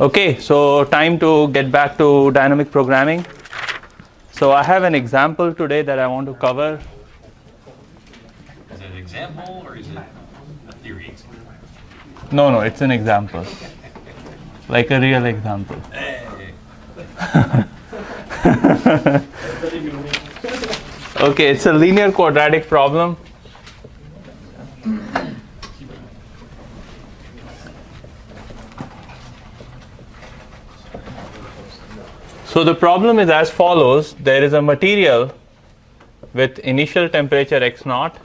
Okay, so time to get back to dynamic programming. So I have an example today that I want to cover. Is it an example or is it a theory example? No, no, it's an example. Like a real example. Okay, it's a linear quadratic problem. So the problem is as follows. There is a material with initial temperature x naught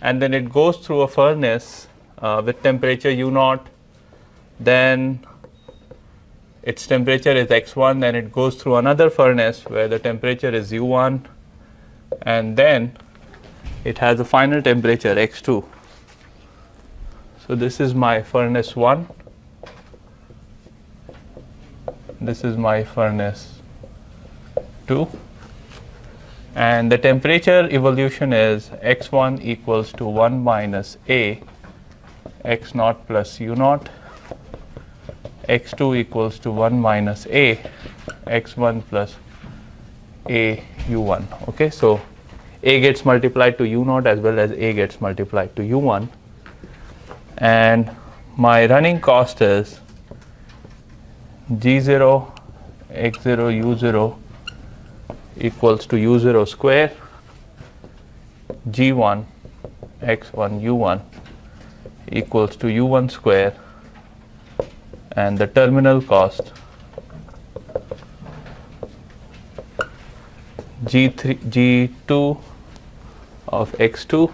and then it goes through a furnace uh, with temperature u naught. Then its temperature is x1 then it goes through another furnace where the temperature is u1 and then it has a final temperature x2 so this is my furnace 1 this is my furnace 2 and the temperature evolution is x1 equals to 1 minus a x naught plus u naught. X2 equals to 1 minus a x1 plus a u1 okay so a gets multiplied to u naught as well as a gets multiplied to u1 and my running cost is g0 x0 u0 equals to u0 square g1 x1 u1 equals to u1 square and the terminal cost g3 g2 of x2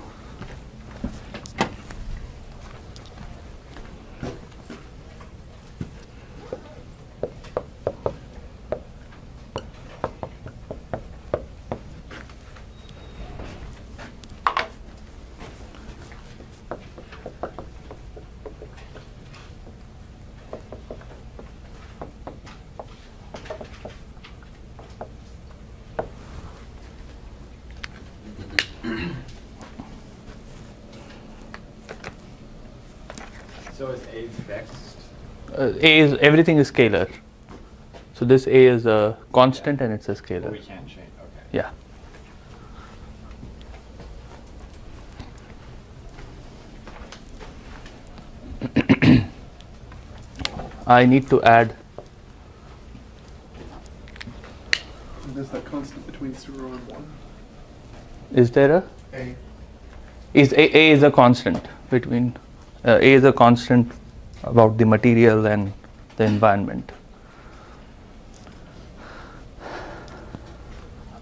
So is A fixed? uh, a is everything is scalar so this a is a constant and it's a But scalar we can't change, okay. yeah I need to add There's that constant between zero and one. is there a A. is a, a is a constant between uh, a is a constant about the material and the environment.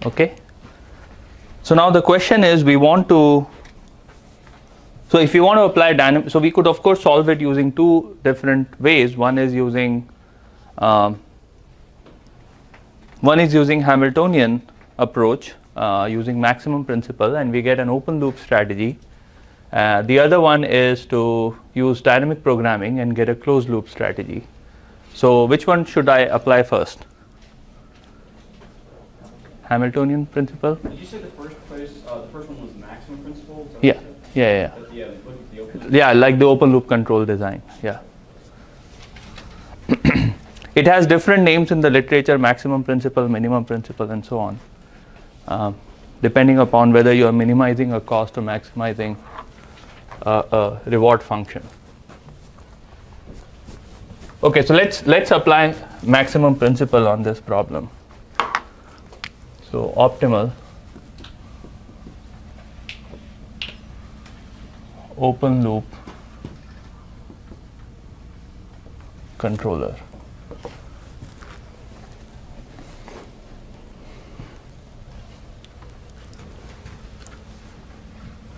Okay? So now the question is we want to so if you want to apply dynamic so we could of course solve it using two different ways. One is using um, one is using Hamiltonian approach uh, using maximum principle and we get an open loop strategy. Uh, the other one is to use dynamic programming and get a closed loop strategy. So which one should I apply first? Hamiltonian principle? Did you say the first place, uh, the first one was maximum principle? Yeah, yeah, yeah. Yeah. Yeah, like the open loop control design. Yeah. it has different names in the literature maximum principle, minimum principle, and so on. Um, depending upon whether you are minimizing a cost or maximizing a, reward function. Okay, so let's let's apply maximum principle on this problem. So optimal open loop controller.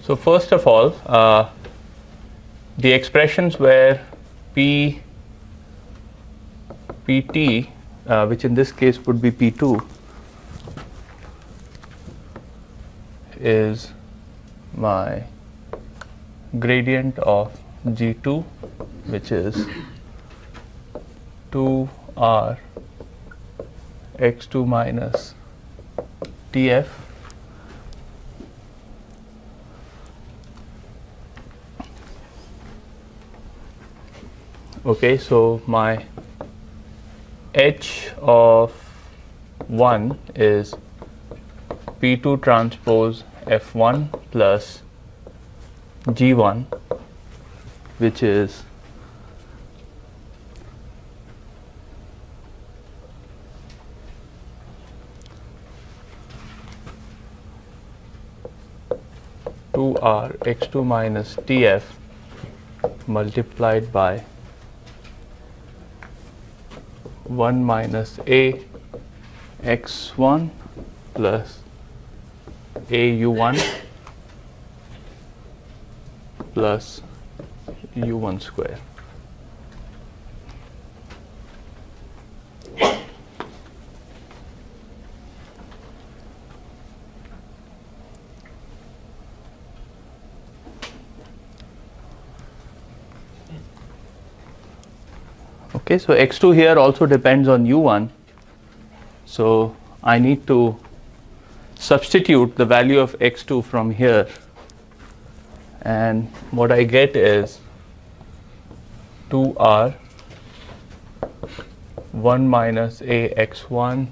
So first of all, uh, the expressions where P Pt, uh, which in this case would be P2, is my gradient of G2 which is 2R x2 minus TF Okay, so my H of 1 is P2 transpose F1 plus G1, which is two R x2 minus TF multiplied by 1 minus A x1 plus A u1 plus u1 square. Okay, so x2 here also depends on u1. So I need to substitute the value of x2 from here. And what I get is 2r 1 minus a x1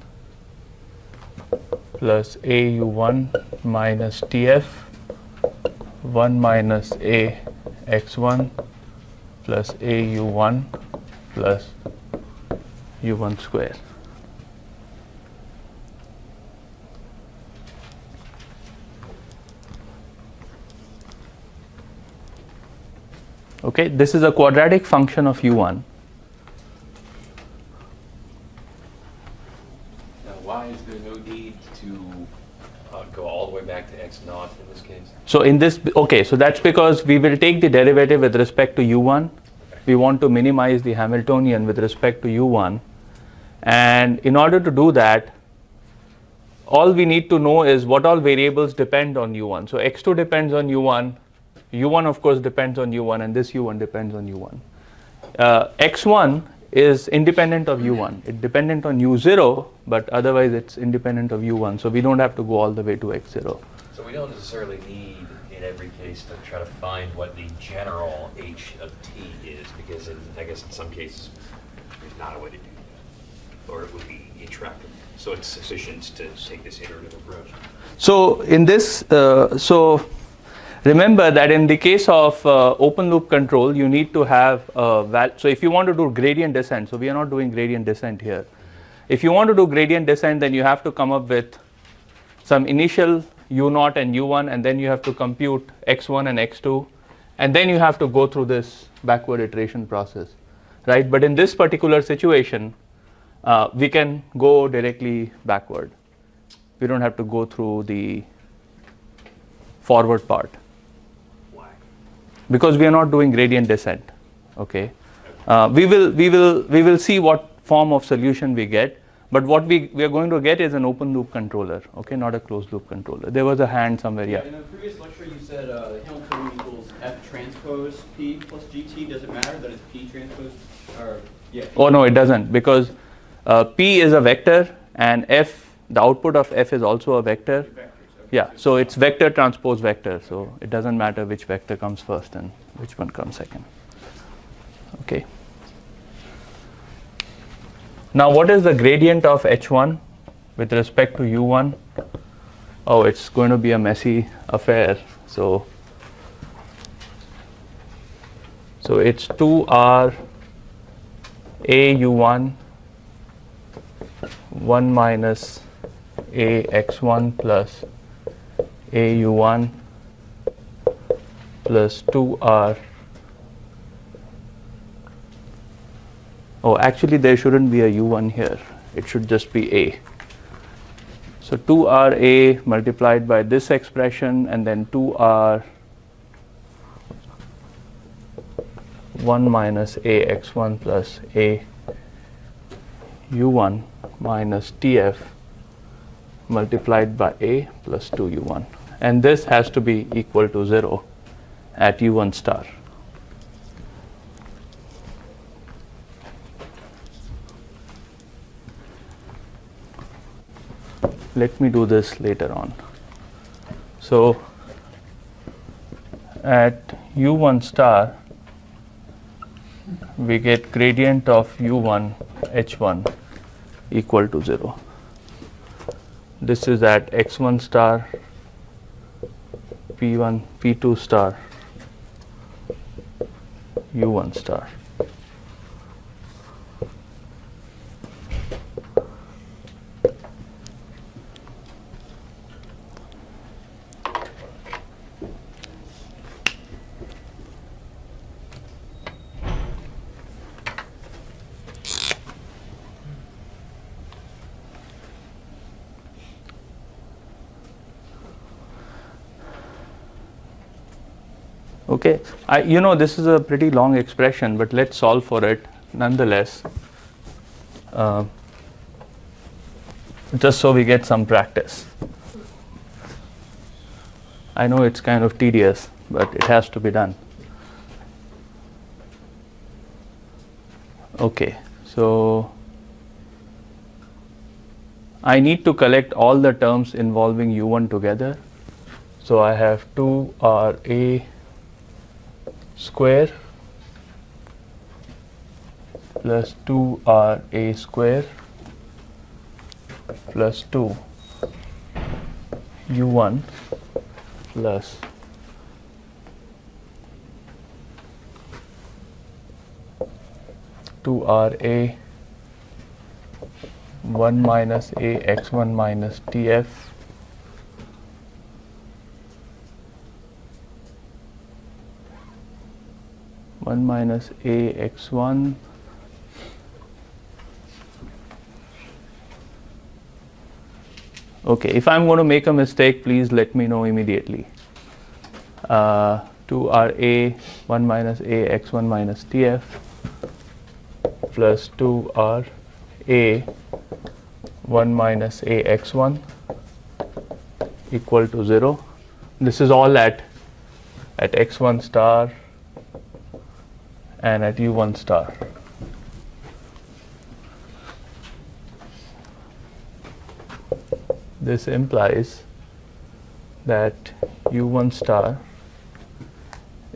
plus a u1 minus tf 1 minus a x1 plus a u1 plus u1 square. Okay, this is a quadratic function of u1. Now, why is there no need to uh, go all the way back to x naught in this case? So in this, okay, so that's because we will take the derivative with respect to u1. We want to minimize the Hamiltonian with respect to u1. And in order to do that, all we need to know is what all variables depend on u1. So x2 depends on u1, u1 of course depends on u1, and this u1 depends on u1. Uh, x1 is independent of u1. It's dependent on u0, but otherwise it's independent of u1. So we don't have to go all the way to x0. So we don't necessarily need in every case to try to find what the general h of because in, I guess in some cases, there's not a way to do that. Or it would be intractable. So it's sufficient to take this iterative approach. So in this, uh, so remember that in the case of uh, open loop control, you need to have a val. So if you want to do gradient descent, so we are not doing gradient descent here. If you want to do gradient descent, then you have to come up with some initial u0 and u1, and then you have to compute x1 and x2, and then you have to go through this backward iteration process, right? But in this particular situation, uh, we can go directly backward. We don't have to go through the forward part Why? because we are not doing gradient descent. Okay, uh, we will we will we will see what form of solution we get. But what we, we are going to get is an open loop controller, okay, not a closed loop controller. There was a hand somewhere, yeah. In the previous lecture, you said uh, Hamiltonian equals F transpose P plus GT. Does it matter that it's P transpose? Or, yeah. Oh no, it doesn't because uh, P is a vector and F, the output of F is also a vector. Okay. Yeah, so it's vector transpose vector. So it doesn't matter which vector comes first and which one comes second. Okay. Now, what is the gradient of h1 with respect to u1? Oh, it's going to be a messy affair. So, so it's 2r a u1 1 minus a x1 plus a u1 plus 2r oh actually there shouldn't be a u1 here. It should just be a. So 2r a multiplied by this expression and then 2r 1 minus a x1 plus a u1 minus tf multiplied by a plus 2u1 and this has to be equal to 0 at u1 star. Let me do this later on. So at u1 star we get gradient of u1 h1 equal to 0. This is at x1 star p1 p2 star u1 star. Okay, I, you know this is a pretty long expression, but let's solve for it nonetheless, uh, just so we get some practice. I know it's kind of tedious, but it has to be done. Okay, so I need to collect all the terms involving u1 together. So I have 2ra square plus 2ra square plus 2 u1 plus two R A one minus A x one minus T F one minus A x one Okay, if I'm going to make a mistake, please let me know immediately. Uh, 2RA 1 minus A x1 minus TF plus 2RA 1 minus A x1 equal to 0. This is all at, at x1 star and at u1 star. this implies that u1 star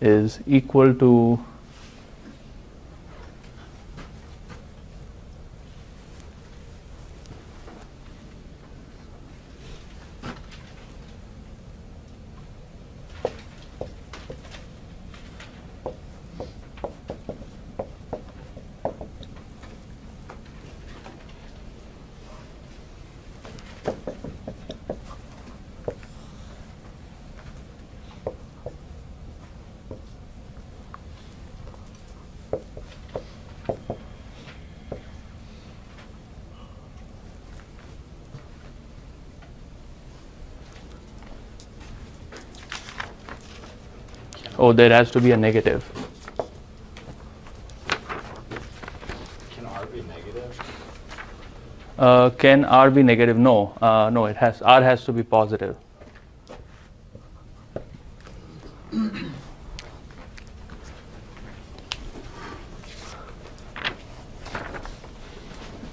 is equal to oh there has to be a negative? Can R be negative? uh, can r be negative? No. Uh, no it has r has to be positive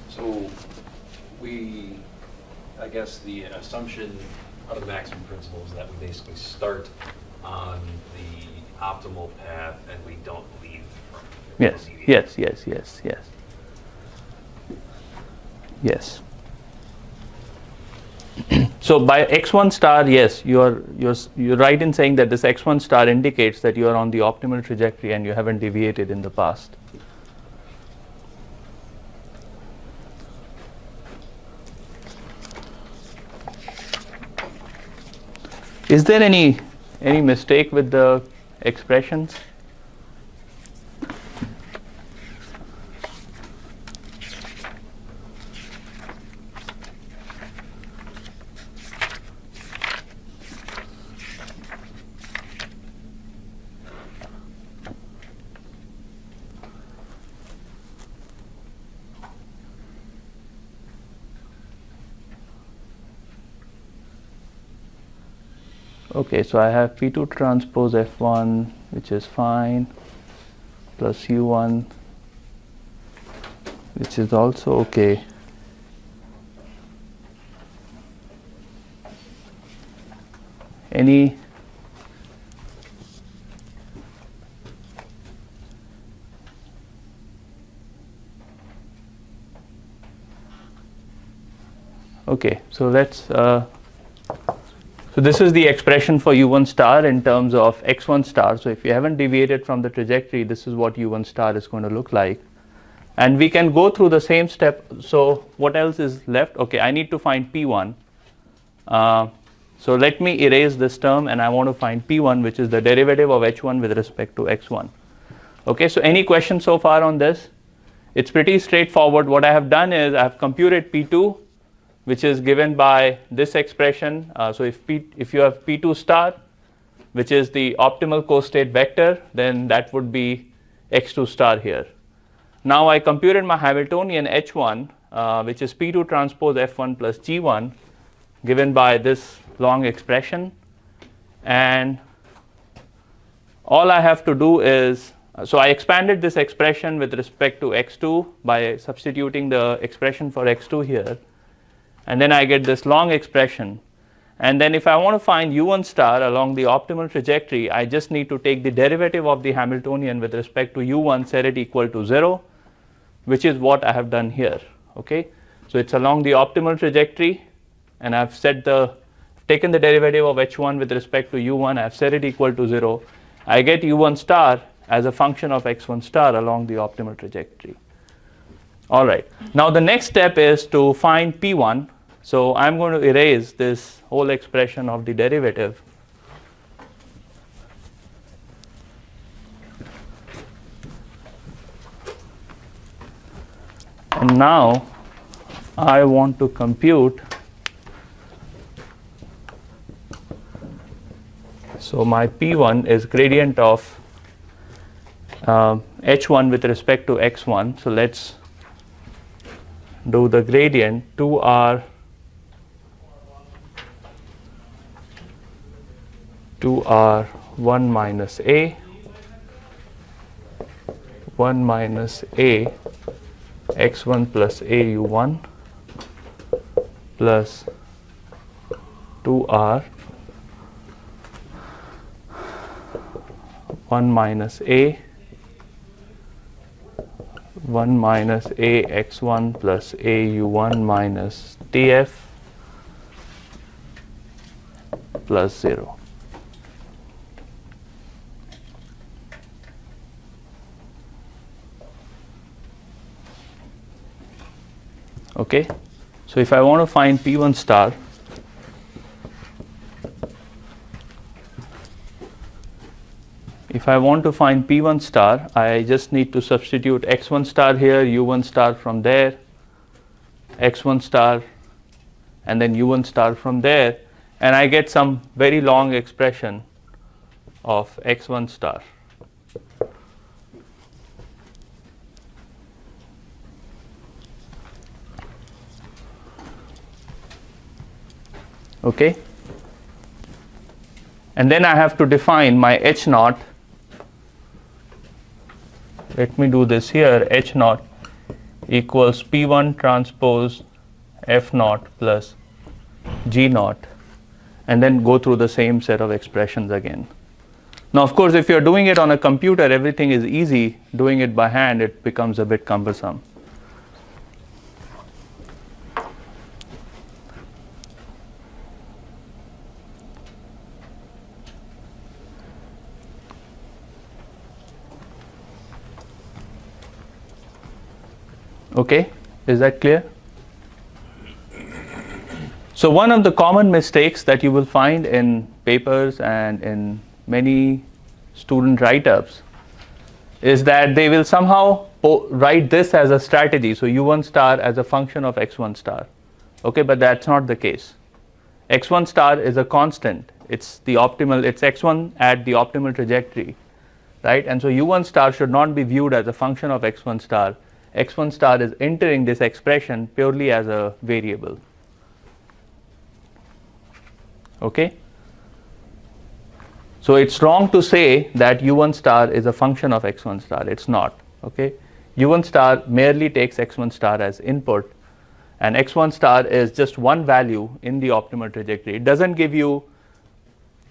So we, I guess the assumption of the maximum principle is that we basically start on the optimal path and we don't leave from it. We don't yes yes yes yes. Yes. So by x1 star yes you are you're you're right in saying that this x1 star indicates that you are on the optimal trajectory and you haven't deviated in the past. Is there any any mistake with the expressions okay so I have P2 transpose F1 which is fine plus U1 which is also okay. Any okay so let's uh, so this is the expression for u1 star in terms of x1 star. So if you haven't deviated from the trajectory, this is what u1 star is going to look like. And we can go through the same step. So what else is left? Okay, I need to find p1. Uh, so let me erase this term and I want to find p1 which is the derivative of h1 with respect to x1. Okay, so any questions so far on this? It's pretty straightforward. What I have done is I have computed p2 which is given by this expression. Uh, so if, P, if you have p2 star which is the optimal co-state vector then that would be x2 star here. Now I computed my Hamiltonian h1 uh, which is p2 transpose f1 plus g1 given by this long expression and all I have to do is so I expanded this expression with respect to x2 by substituting the expression for x2 here and then I get this long expression. And then if I want to find u1 star along the optimal trajectory I just need to take the derivative of the Hamiltonian with respect to u1 set it equal to 0 which is what I have done here okay? So it's along the optimal trajectory and I've set the taken the derivative of h1 with respect to u1 I've set it equal to 0 I get u1 star as a function of x1 star along the optimal trajectory. All right. Now the next step is to find p1 so I'm going to erase this whole expression of the derivative and now I want to compute So my P1 is gradient of uh, H1 with respect to X1. So let's do the gradient 2R 2R 1 minus A 1 minus A x1 plus AU1 plus 2R 1 minus a 1 minus a x1 plus a u1 minus tf plus 0. Okay. So if I want to find P1 star, if I want to find P1 star, I just need to substitute x1 star here, u1 star from there, x1 star, and then u1 star from there, and I get some very long expression of x1 star. Okay? And then I have to define my h naught let me do this here h naught equals p1 transpose f naught plus g naught and then go through the same set of expressions again. Now of course if you're doing it on a computer everything is easy doing it by hand it becomes a bit cumbersome. Okay, is that clear? So one of the common mistakes that you will find in papers and in many student write-ups is that they will somehow write this as a strategy. So u1 star as a function of x1 star. Okay, but that's not the case. x1 star is a constant. It's the optimal, it's x1 at the optimal trajectory, right? And so u1 star should not be viewed as a function of x1 star x1 star is entering this expression purely as a variable. Okay? So it's wrong to say that u1 star is a function of x1 star. It's not. Okay? u1 star merely takes x1 star as input and x1 star is just one value in the optimal trajectory. It doesn't give you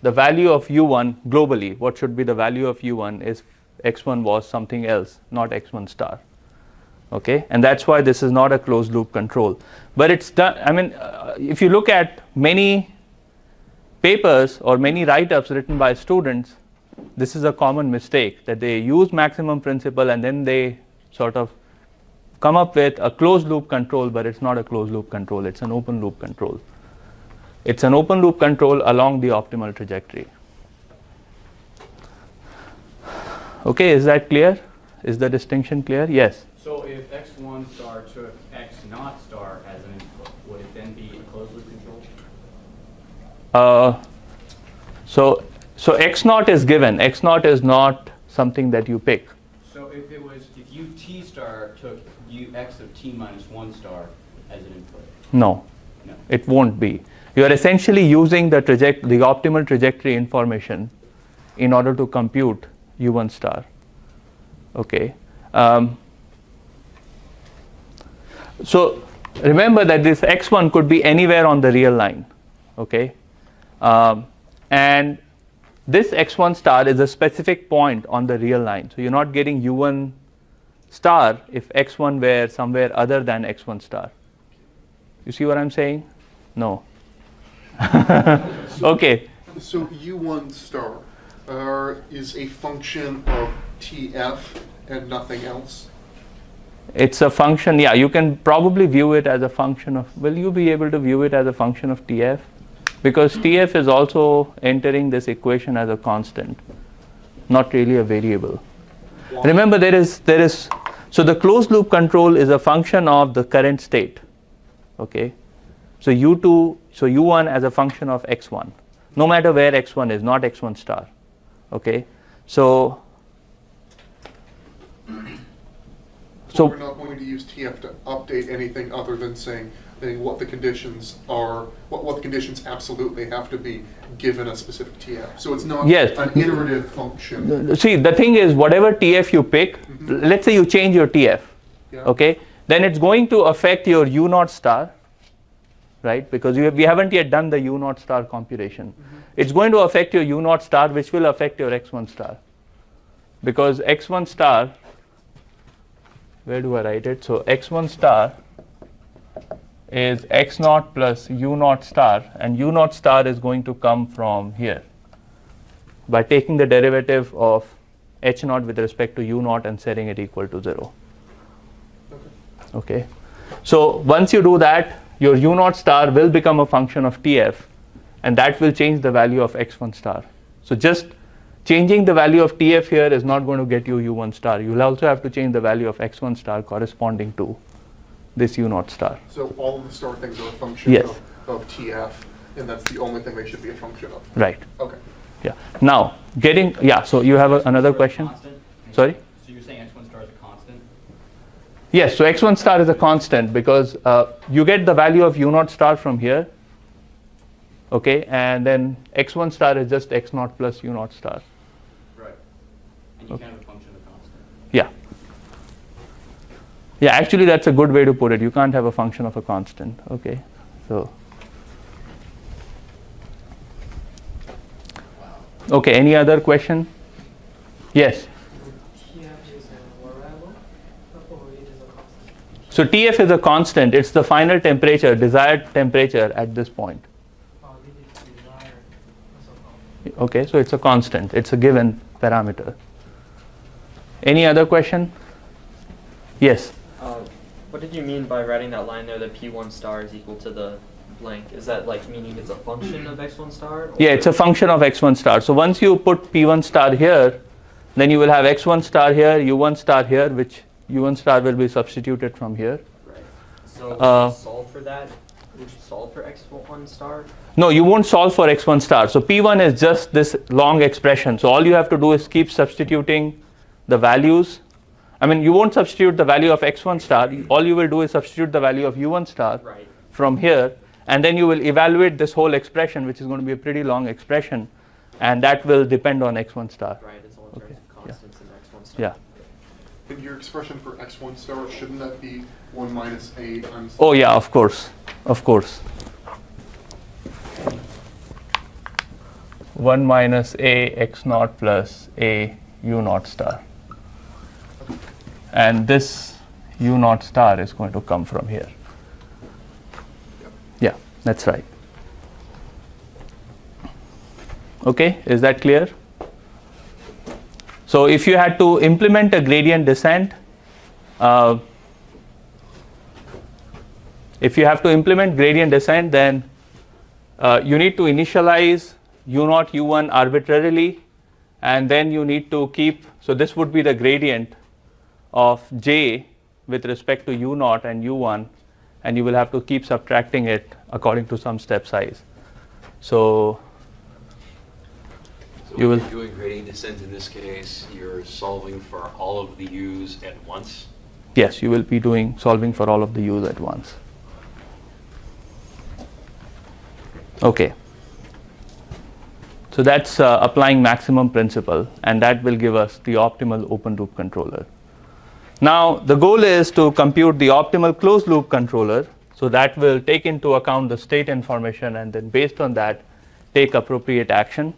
the value of u1 globally. What should be the value of u1 is x1 was something else, not x1 star. Okay, and that's why this is not a closed loop control. But it's done. I mean, uh, if you look at many papers or many write-ups written by students, this is a common mistake that they use maximum principle and then they sort of come up with a closed loop control, but it's not a closed loop control, it's an open loop control. It's an open loop control along the optimal trajectory. Okay, is that clear? Is the distinction clear? Yes. So if x1 star took x naught star as an input, would it then be a closed loop control? Uh, so, so x naught is given. X naught is not something that you pick. So if it was, if u t star took u x of t minus 1 star as an input, No, no. it won't be. You are essentially using the traject- the optimal trajectory information in order to compute u1 star. Okay. Um, so remember that this x1 could be anywhere on the real line. Okay. Um, and this x1 star is a specific point on the real line. So you're not getting u1 star if x1 were somewhere other than x1 star. You see what I'm saying? No. okay. So U1 star uh, is a function of TF and nothing else? It's a function, yeah, you can probably view it as a function of, will you be able to view it as a function of TF? Because TF is also entering this equation as a constant, not really a variable. Remember, there is, there is, so the closed loop control is a function of the current state. Okay? So U2, so U1 as a function of X1, no matter where X1 is, not X1 star. Okay? So, So we're not going to use TF to update anything other than saying, what the conditions are, what, what the conditions absolutely have to be given a specific TF. So it's not Yes. an iterative function. see the thing is whatever tf you pick mm-hmm. let's say you change your tf Yeah. okay then it's going to affect your u naught star right because you have, we haven't yet done the u naught star computation mm-hmm. it's going to affect your u naught star which will affect your x1 star because x1 star where do i write it so x1 star is x naught plus u naught star and u naught star is going to come from here by taking the derivative of h naught with respect to u naught and setting it equal to 0. Okay. So once you do that, your u naught star will become a function of tf, and that will change the value of x1 star. So just changing the value of tf here is not going to get you u1 star. You'll also have to change the value of x1 star corresponding to this u naught star. So all of the star things are a function Yes. of, of TF, and that's the only thing they should be a function of. Right. Okay. Yeah. Now getting yeah. So you have a, another question? Sorry. So you're saying x1 star is a constant? Yes, so x1 star is a constant because uh, you get the value of u naught star from here. Okay, and then x1 star is just x naught plus u naught star. Right. And you can have a function of a constant. Yeah. Yeah, actually, that's a good way to put it. You can't have a function of a constant. Okay, so. Okay, any other question? Yes. TF is a variable or it is a constant? So TF is a constant. It's the final temperature, desired temperature at this point. Or it is desired as a constant? Okay, so it's a constant, it's a given parameter. Any other question? Yes. Uh, what did you mean by writing that line there that P1 star is equal to the blank? Is that like meaning it's a function of X1 star? Yeah, it's a function of x1 star. So once you put p1 star here, then you will have x1 star here, u1 star here, which u1 star will be substituted from here. Right. So Uh, solve for that? Would you solve for X1 star? No, you won't solve for x1 star. So p1 is just this long expression. So all you have to do is keep substituting the values. I mean, you won't substitute the value of x1 star. All you will do is substitute the value of u1 star. Right. from here and then you will evaluate this whole expression which is going to be a pretty long expression and that will depend on x1 star Right. It's all in Okay, terms of yeah. constants in X1 star. yeah And your expression for x1 star, shouldn't that be 1 minus a times? oh yeah of course of course 1 minus a x naught plus a u naught star and this u naught star is going to come from here. Yeah, that's right. Okay, is that clear? So if you had to implement a gradient descent, uh, if you have to implement gradient descent, then uh, you need to initialize u naught u1 arbitrarily, and then you need to keep. So this would be the gradient of j with respect to u naught and u1, and you will have to keep subtracting it according to some step size. So So You will- you're doing gradient descent in this case, you're solving for all of the u's at once? yes, you will be doing solving for all of the u's at once. Okay. So that's uh, applying maximum principle, and that will give us the optimal open loop controller. Now, the goal is to compute the optimal closed loop controller. So that will take into account the state information, and then based on that, take appropriate action.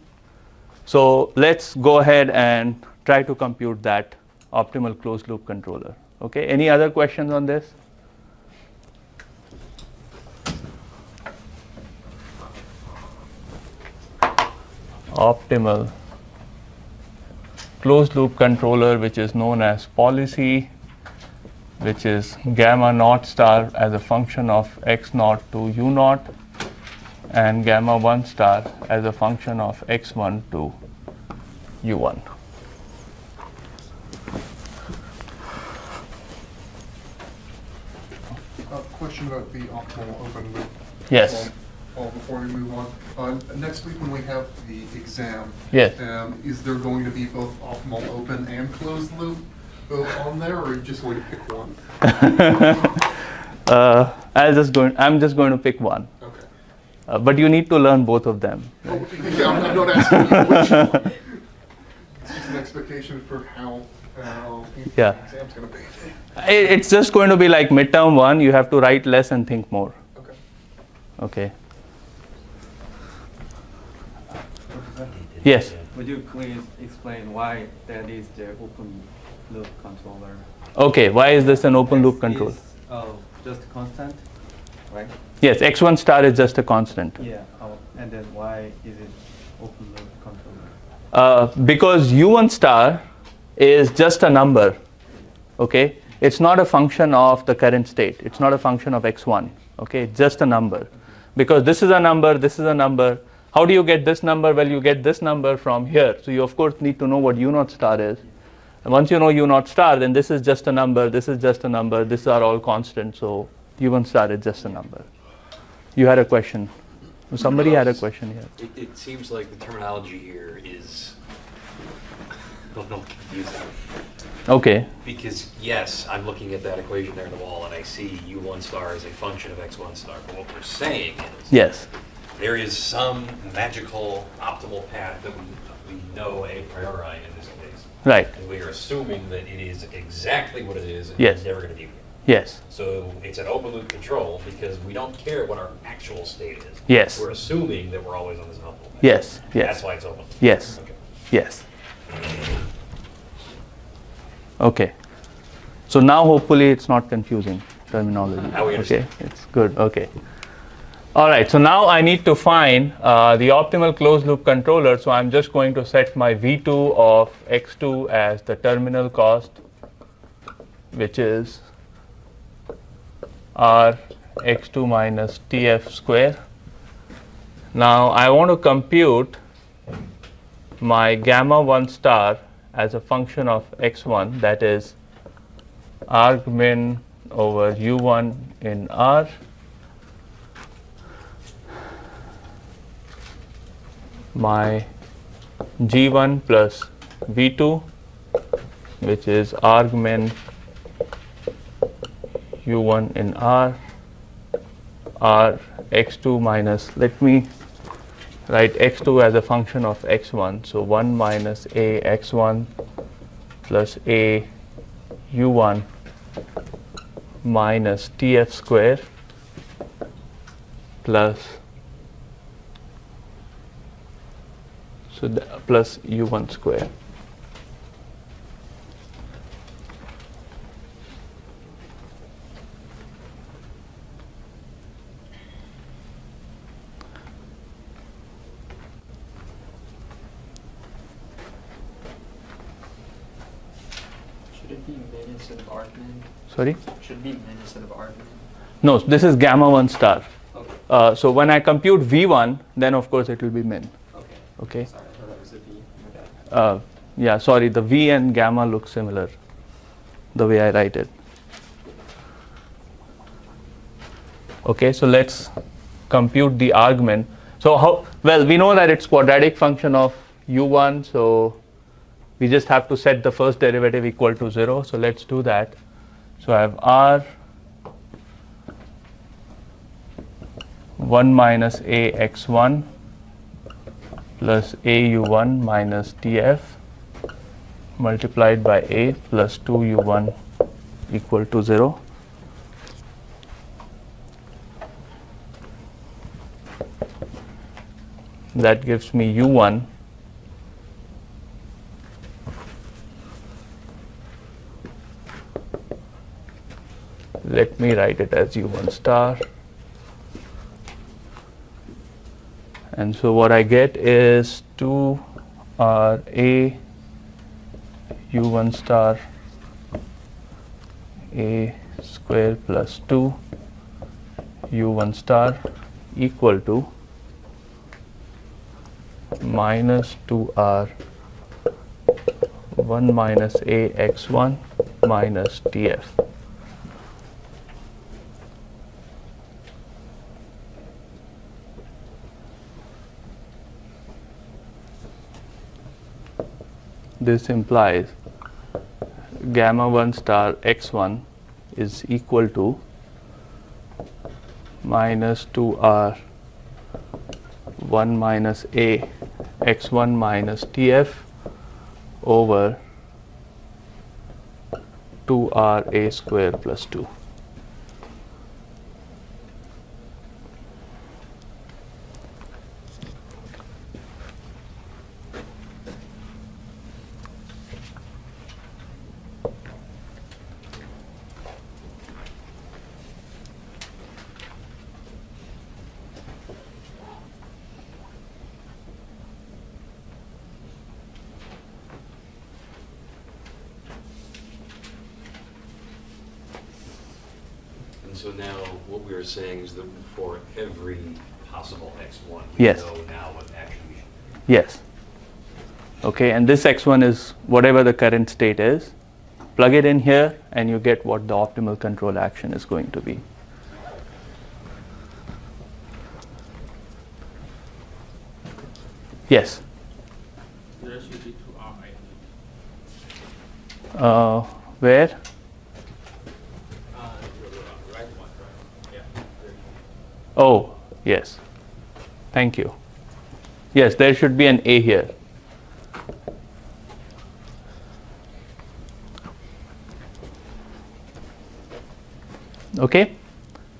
So let's go ahead and try to compute that optimal closed loop controller. Okay, any other questions on this? Optimal closed loop controller, which is known as policy, which is gamma naught star as a function of x naught to u naught, and gamma 1 star as a function of x1 to u1. A question about the optimal open loop. Yes. Well, well, before we move on, uh, next week when we have the exam, Yes. um, is there going to be both optimal open and closed loop on there, or are you just going to pick one? uh, I'll just going, I'm just going to pick one. Okay. Uh, but you need to learn both of them. Oh, yeah, I'm, I'm not asking you which one. It's just an expectation for how, how Yeah. the exam's going to be. It's just going to be like midterm one, you have to write less and think more. Okay. Okay. Yes. Would you please explain why that is the open loop controller? Okay, why is this an open loop X control? is, Oh, just a constant, right? Yes, x1 star is just a constant. Yeah, oh, and then why is it open loop controller? Uh, because u1 star is just a number. Okay, it's not a function of the current state. It's not a function of x1. Okay, it's just a number. Because this is a number, this is a number. How do you get this number? Well, you get this number from here. So you of course need to know what u naught star is. And once you know u naught star, then this is just a number. This is just a number. These are all constant. So u1 star is just a number. You had a question. Somebody had a question here. It, it seems like the terminology here is a little confusing. Okay. Because yes, I'm looking at that equation there on the wall and I see u1 star as a function of x1 star. But what we're saying is Yes. There is some magical optimal path that we, we know a priori in this case. Right. And we are assuming that it is exactly what it is and Yes. it's never going to deviate. Yes. So it's an open loop control because we don't care what our actual state is. Yes. We're assuming that we're always on this optimal path. Yes. Yes. That's why it's open. Yes. Okay. Yes. Okay. So now hopefully it's not confusing terminology. Now we okay. It's good. Okay. All right. So now I need to find uh, the optimal closed loop controller. So I'm just going to set my V2 of x2 as the terminal cost, which is R x2 minus TF square. Now I want to compute my gamma 1 star as a function of x1 that is arg min over u1 in R my g1 plus v2 which is argmin u1 in R R x2 minus let me write x2 as a function of x1 so 1 minus a x1 plus a u1 minus tf square plus so plus u1 square. Should it be min instead of argmin? Sorry? Should be min instead of argmin? No, this is gamma 1 star. Okay. Uh, so when I compute V1, then of course it will be min. Okay. okay? Sorry. Uh, yeah, sorry, the V and gamma look similar the way I write it. Okay, so let's compute the argmin. So how, well, we know that it's quadratic function of u1, so we just have to set the first derivative equal to 0. So let's do that. So I have r 1 minus a x1 plus a u1 minus tf multiplied by a plus 2 u1 equal to 0. That gives me u1 let me write it as u1 star and so what I get is 2 r a u1 star a square plus 2 u1 star equal to minus 2r 1 minus a x1 minus tf. This implies gamma 1 star x1 is equal to minus 2r 1 minus a x1 minus tf over 2r a square plus 2. And so now what we are saying is that for every possible x1, Yes. Yes. Okay, and this x1 is whatever the current state is. Plug it in here and you get what the optimal control action is going to be. Yes. Uh, where? Oh, yes. Thank you. Yes, there should be an A here. Okay.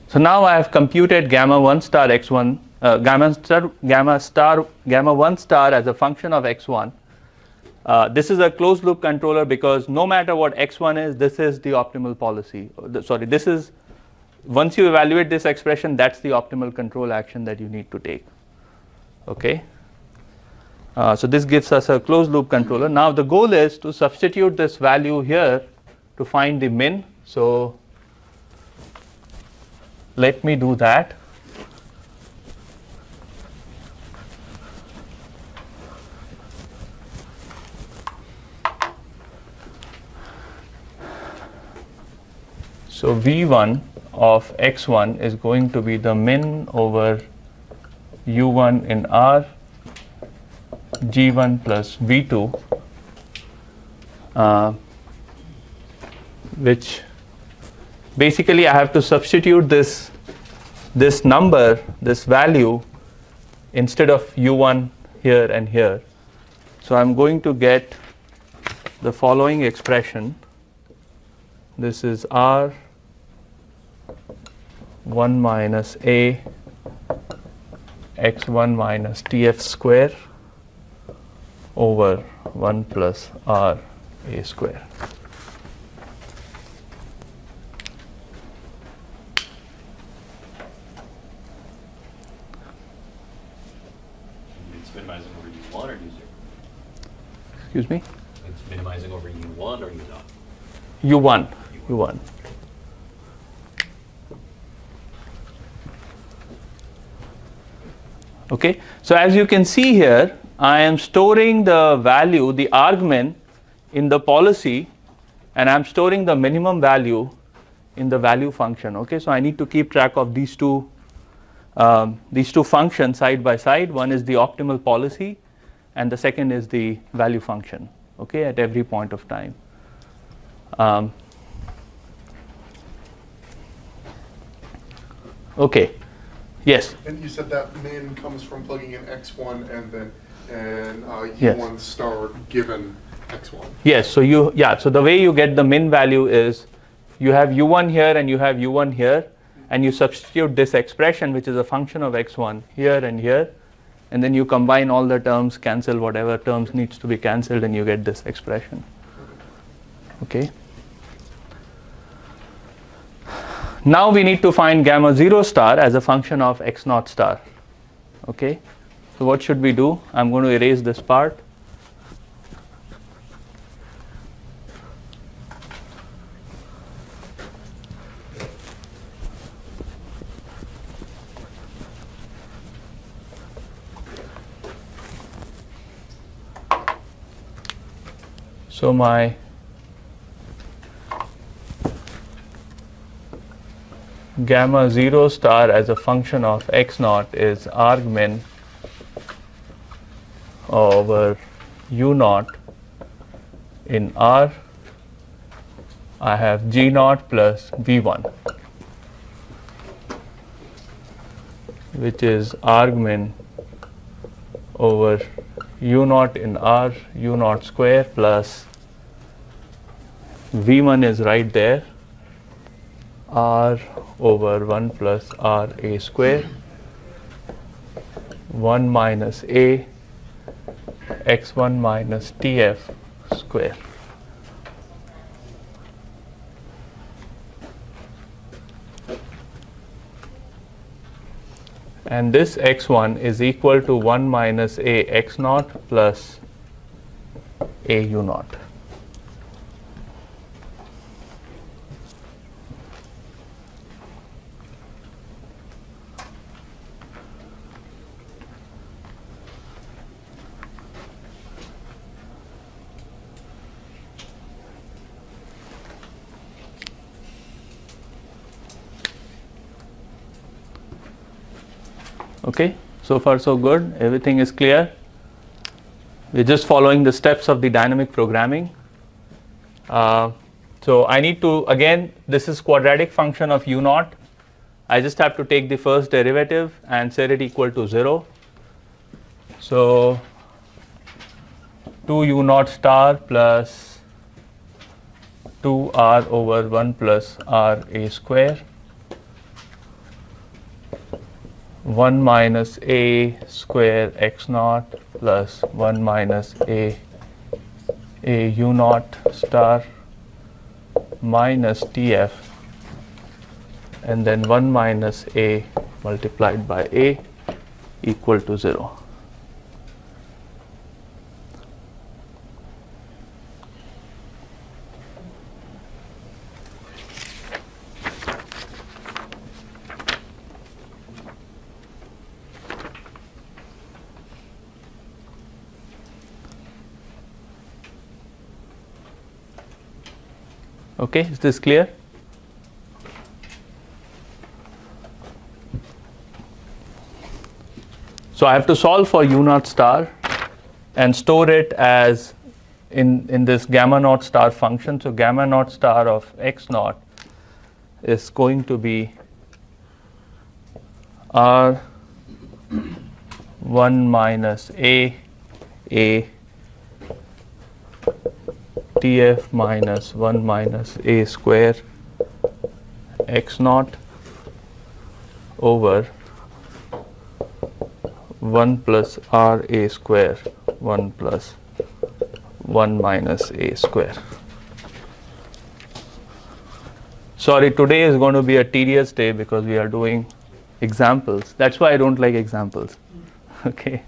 So now I have computed gamma 1 star x1, uh, gamma star, gamma star, gamma 1 star as a function of x1. Uh, this is a closed loop controller because no matter what x1 is, this is the optimal policy. Uh, Sorry, this is once you evaluate this expression, that's the optimal control action that you need to take. Okay. Uh, so this gives us a closed loop controller. Now the goal is to substitute this value here to find the min. So let me do that. So V1 of x1 is going to be the min over u1 in R g1 plus v2 uh, which basically I have to substitute this this number this value instead of u1 here and here. So I'm going to get the following expression. This is r 1 minus a x1 minus tf square over 1 plus r a square. It's minimizing over U1 or U0? Excuse me? It's minimizing over U1 or U0? u1 u1 okay? So as you can see here i am storing the value the argmin in the policy and i'm storing the minimum value in the value function. Okay? So i need to keep track of these two um, these two functions side by side. One is the optimal policy and the second is the value function okay at every point of time. Um, okay yes And you said that min comes from plugging in x1 and then and uh, Yes. u1 star given x1. Yes, so you, yeah, so the way you get the min value is you have u1 here and you have u1 here, and you substitute this expression, which is a function of x1 here and here, and then you combine all the terms, cancel whatever terms needs to be cancelled, and you get this expression. Okay. Now we need to find gamma 0 star as a function of x naught star. Okay. So what should we do? I'm going to erase this part. So my gamma 0 star as a function of x naught is argmin over u naught in R. I have g naught plus v1 which is argmin over u naught in R u naught square plus v1 is right there r over 1 plus r a square 1 minus a x1 minus tf square. And this x1 is equal to 1 minus a x naught plus a u naught okay so far so good. Everything is clear. We're just following the steps of the dynamic programming. Uh, so I need to again this is quadratic function of u naught. I just have to take the first derivative and set it equal to 0 so 2 u naught star plus 2 r over 1 plus r a square 1 minus a square x naught plus 1 minus a a u naught star minus tf and then 1 minus a multiplied by a equal to 0. Okay, is this clear? So I have to solve for u naught star and store it as in, in this gamma naught star function. So gamma naught star of x naught is going to be r 1 minus a a tf minus 1 minus a square x naught over 1 plus r a square 1 plus 1 minus a square. Sorry, today is going to be a tedious day because we are doing examples. That's why I don't like examples. Okay.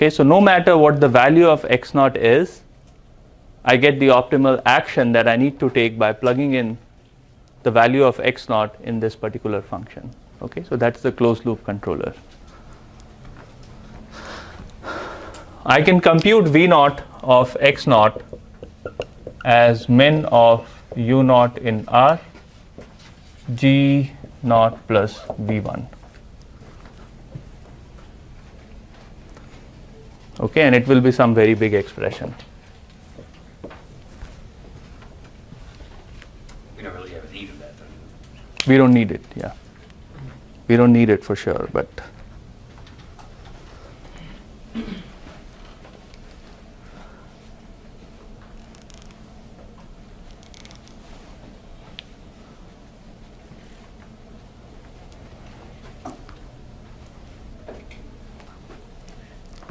Okay, so no matter what the value of x naught is, I get the optimal action that I need to take by plugging in the value of x naught in this particular function. Okay, so that's the closed loop controller. I can compute v naught of x naught as min of u naught in R g naught plus v1. Okay, and it will be some very big expression. We don't really have a need of that, then. We don't need it, yeah. We don't need it for sure, but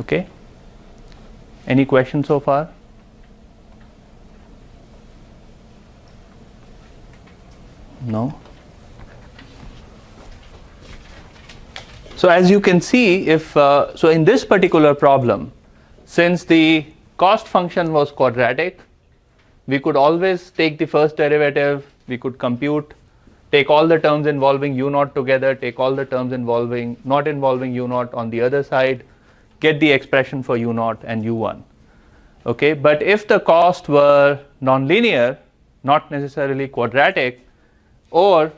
okay. Any questions so far? No? So as you can see, if uh, so in this particular problem, since the cost function was quadratic, we could always take the first derivative, we could compute, take all the terms involving u naught together, take all the terms involving not involving u naught on the other side, get the expression for u naught and u1. Okay, but if the cost were nonlinear, not necessarily quadratic, or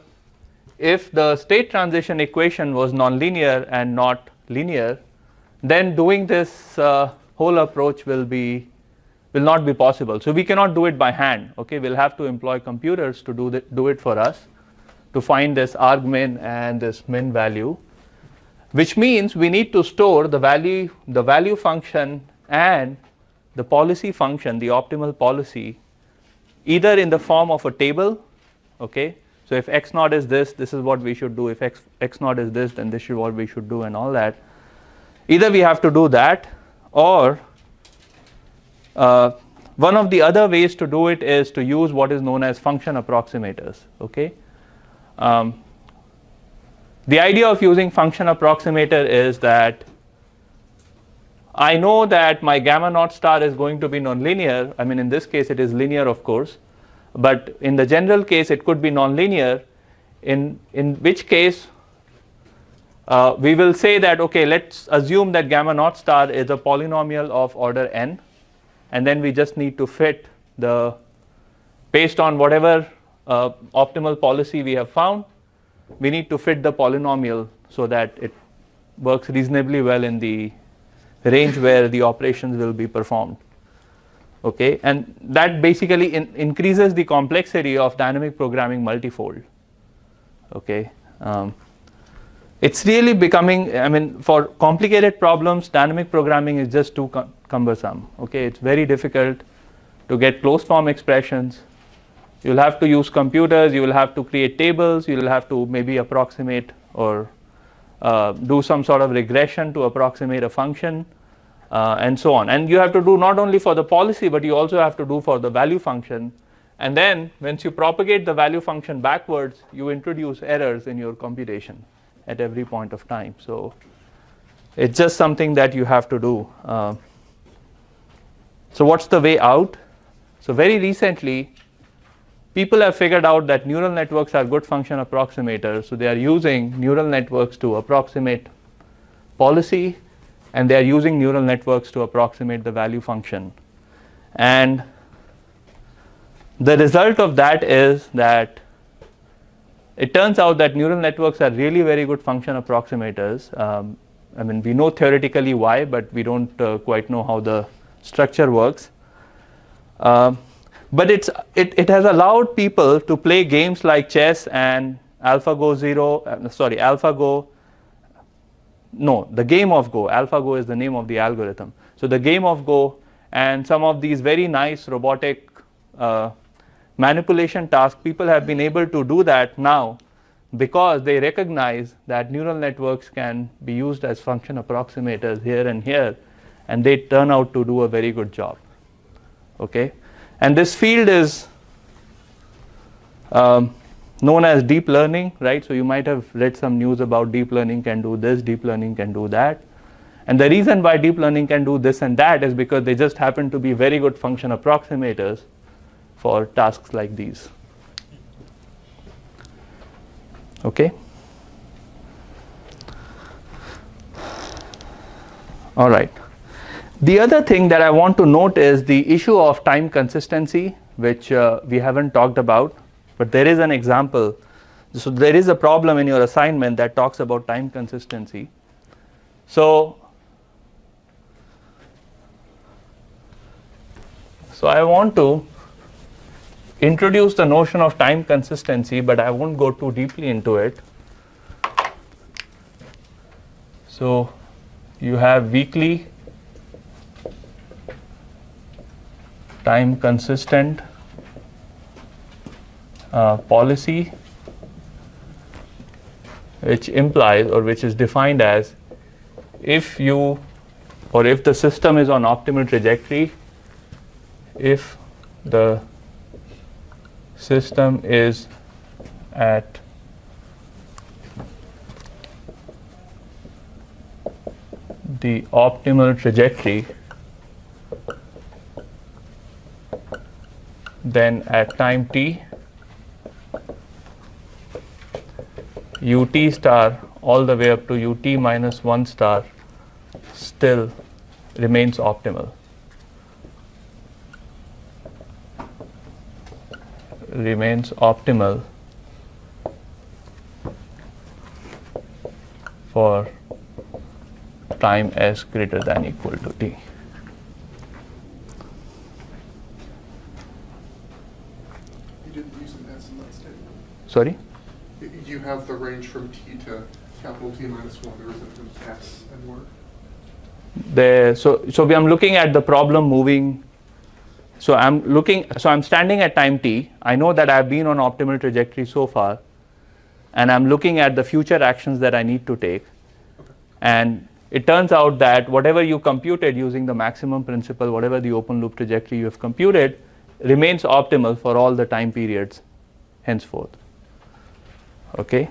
if the state transition equation was nonlinear and not linear, then doing this uh, whole approach will be will not be possible. So we cannot do it by hand. Okay, we'll have to employ computers to do the, do it for us to find this argmin and this min value, which means we need to store the value the value function and the policy function, the optimal policy, either in the form of a table, okay, so if x naught is this, this is what we should do. If x, x naught is this, then this is what we should do and all that. Either we have to do that or uh, one of the other ways to do it is to use what is known as function approximators. Okay. Um, the idea of using function approximator is that I know that my gamma naught star is going to be nonlinear. I mean, in this case, it is linear, of course but in the general case it could be nonlinear in in which case uh, we will say that okay let's assume that gamma naught star is a polynomial of order n and then we just need to fit the based on whatever uh, optimal policy we have found we need to fit the polynomial so that it works reasonably well in the range where the operations will be performed. Okay? And that basically in increases the complexity of dynamic programming multifold. Okay? Um, it's really becoming i mean for complicated problems dynamic programming is just too cumbersome. Okay? It's very difficult to get closed form expressions you'll have to use computers you will have to create tables you will have to maybe approximate or uh, do some sort of regression to approximate a function uh, and so on. And you have to do not only for the policy, but you also have to do for the value function. And then once you propagate the value function backwards, you introduce errors in your computation at every point of time. So it's just something that you have to do. Uh, so what's the way out? So very recently, people have figured out that neural networks are good function approximators. So they are using neural networks to approximate policy and they are using neural networks to approximate the value function. And the result of that is that it turns out that neural networks are really very good function approximators. Um, I mean, we know theoretically why, but we don't uh, quite know how the structure works. Uh, but it's, it, it has allowed people to play games like chess and AlphaGo Zero, uh, sorry, AlphaGo no, the game of Go, AlphaGo is the name of the algorithm. So the game of Go and some of these very nice robotic uh, manipulation task, people have been able to do that now because they recognize that neural networks can be used as function approximators here and here, and they turn out to do a very good job. Okay, and this field is um, known as deep learning, right? So you might have read some news about deep learning can do this, deep learning can do that. And the reason why deep learning can do this and that is because they just happen to be very good function approximators for tasks like these. Okay? All right. The other thing that I want to note is the issue of time consistency, which uh, we haven't talked about, but there is an example. So there is a problem in your assignment that talks about time consistency. So, so I want to introduce the notion of time consistency, but I won't go too deeply into it. So you have weakly time consistent uh, policy which implies or which is defined as if you or if the system is on optimal trajectory if the system is at the optimal trajectory then at time t ut star all the way up to ut minus 1 star still remains optimal. remains optimal for time s greater than equal to t. You didn't use an S in that statement. Sorry? You have the range from T to capital T minus one, there isn't an S and anywhere. The, so, so we- I'm looking at the problem moving. So I'm looking, so I'm standing at time t. I know that I've been on optimal trajectory so far, and I'm looking at the future actions that I need to take. And it turns out that whatever you computed using the maximum principle, whatever the open loop trajectory you have computed, remains optimal for all the time periods henceforth. Okay?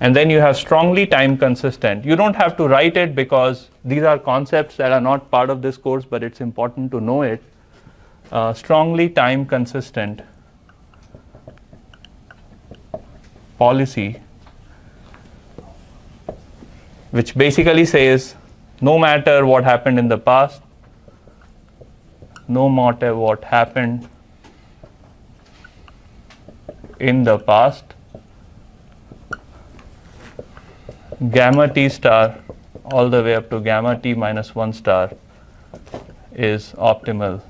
and then you have strongly time consistent. You don't have to write it because these are concepts that are not part of this course, but it's important to know it. Uh, strongly time consistent policy, which basically says no matter what happened in the past, no matter what happened in the past, gamma t star all the way up to gamma t minus 1 star is optimal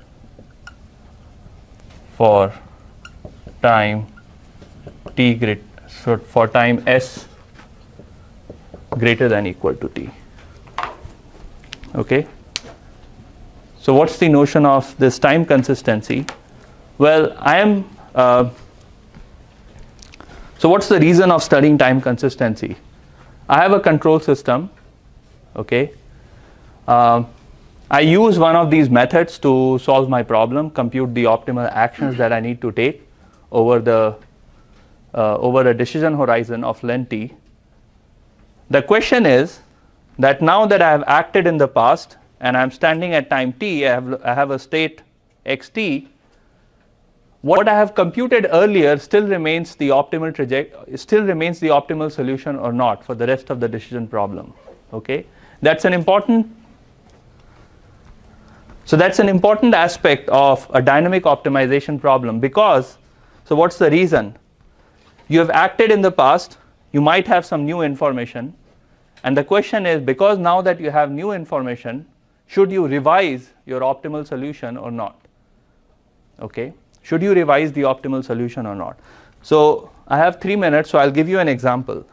for time t great so for time s greater than equal to t. Okay? So what's the notion of this time consistency? Well i am uh, so what's the reason of studying time consistency I have a control system, okay. Um, I use one of these methods to solve my problem, compute the optimal actions that I need to take over the uh, over a decision horizon of length t. The question is that now that I have acted in the past and I am standing at time t, I have, I have a state xt what I have computed earlier still remains the optimal still remains the optimal solution or not for the rest of the decision problem. Okay, that's an important. So that's an important aspect of a dynamic optimization problem because, so what's the reason? You have acted in the past, you might have some new information, and the question is because now that you have new information, should you revise your optimal solution or not? Okay. Should you revise the optimal solution or not? So I have three minutes, so I'll give you an example.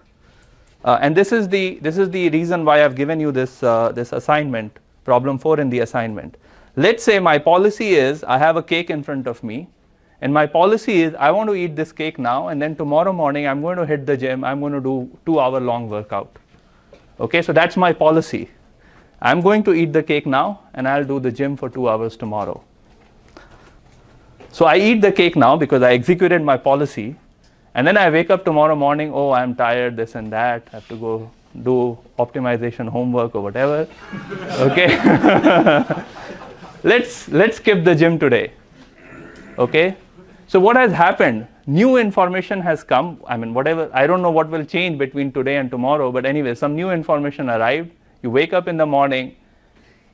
Uh, and this is the this is the reason why I've given you this uh, this assignment problem 4 in the assignment. Let's say my policy is I have a cake in front of me, and my policy is I want to eat this cake now, and then tomorrow morning I'm going to hit the gym, I'm going to do two hour long workout. Okay, so that's my policy. I'm going to eat the cake now, and I'll do the gym for two hours tomorrow. So I eat the cake now because I executed my policy, and then I wake up tomorrow morning, oh, I'm tired, this and that, I have to go do optimization homework or whatever. okay? let's let's skip the gym today. Okay? So what has happened? New information has come. I mean, whatever, I don't know what will change between today and tomorrow, but anyway, some new information arrived. You wake up in the morning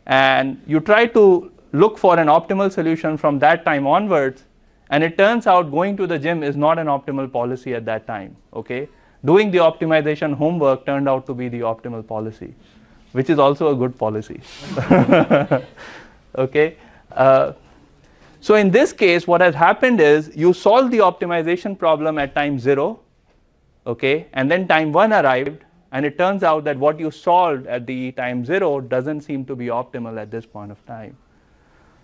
and you try to look for an optimal solution from that time onwards, and it turns out going to the gym is not an optimal policy at that time. Okay? Doing the optimization homework turned out to be the optimal policy, which is also a good policy. okay? Uh, so in this case, what has happened is you solve the optimization problem at time zero, okay, and then time one arrived, and it turns out that what you solved at the time zero doesn't seem to be optimal at this point of time,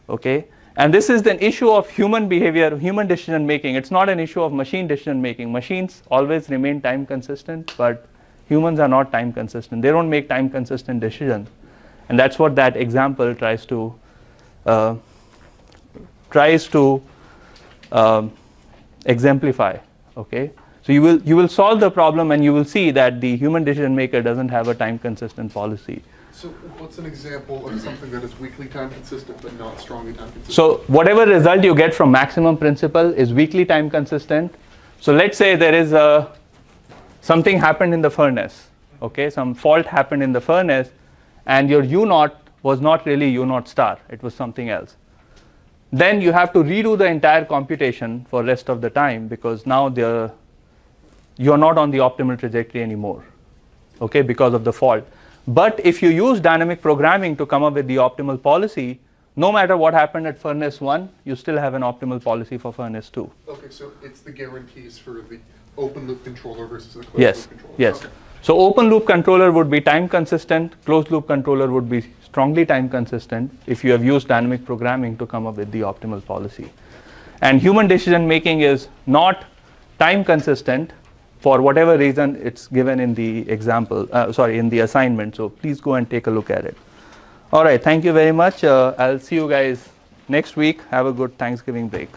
okay. And this is an issue of human behavior, human decision making. It's not an issue of machine decision making. Machines always remain time consistent, but humans are not time consistent. They don't make time consistent decisions, and that's what that example tries to. Uh, tries to um, exemplify. Okay, so you will you will solve the problem and you will see that the human decision maker doesn't have a time consistent policy. So what's an example of something that is weakly time consistent but not strongly time consistent? So whatever result you get from maximum principle is weakly time consistent. So let's say there is a something happened in the furnace. Okay, some fault happened in the furnace, and your U naught was not really U naught star. It was something else then you have to redo the entire computation for rest of the time because now the you're not on the optimal trajectory anymore okay because of the fault but if you use dynamic programming to come up with the optimal policy no matter what happened at furnace 1 you still have an optimal policy for furnace 2 Okay, so it's the guarantees for the open loop controller versus the closed yes loop controller. yes Okay. so open loop controller would be time consistent closed loop controller would be strongly time consistent if you have used dynamic programming to come up with the optimal policy and human decision making is not time consistent for whatever reason it's given in the example uh, sorry in the assignment. So please go and take a look at it. All right. Thank you very much. Uh, i'll see you guys next week. Have a good thanksgiving break